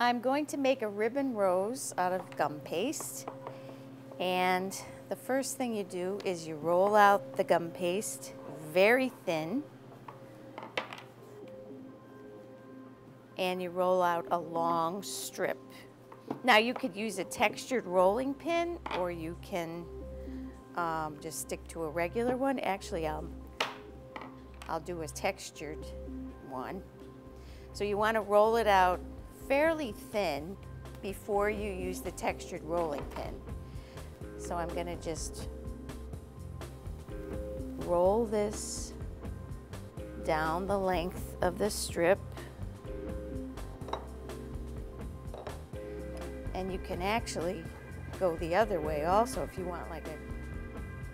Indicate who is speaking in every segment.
Speaker 1: I'm going to make a ribbon rose out of gum paste. And the first thing you do is you roll out the gum paste very thin. And you roll out a long strip. Now you could use a textured rolling pin or you can um, just stick to a regular one. Actually, I'll, I'll do a textured one. So you want to roll it out fairly thin before you use the textured rolling pin. So I'm going to just roll this down the length of the strip. And you can actually go the other way also if you want like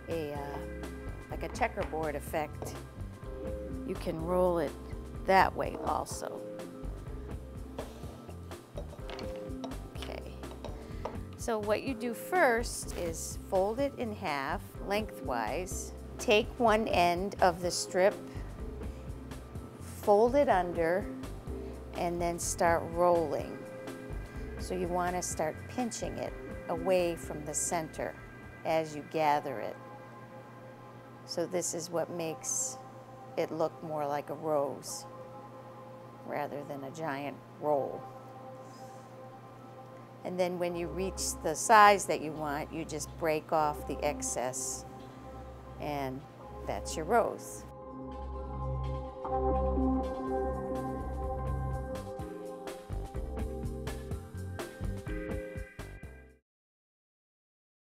Speaker 1: a, a uh, like a checkerboard effect. You can roll it that way also. Okay. So what you do first is fold it in half lengthwise. Take one end of the strip, fold it under, and then start rolling. So you want to start pinching it away from the center as you gather it. So this is what makes it looked more like a rose rather than a giant roll. And then when you reach the size that you want, you just break off the excess and that's your rose.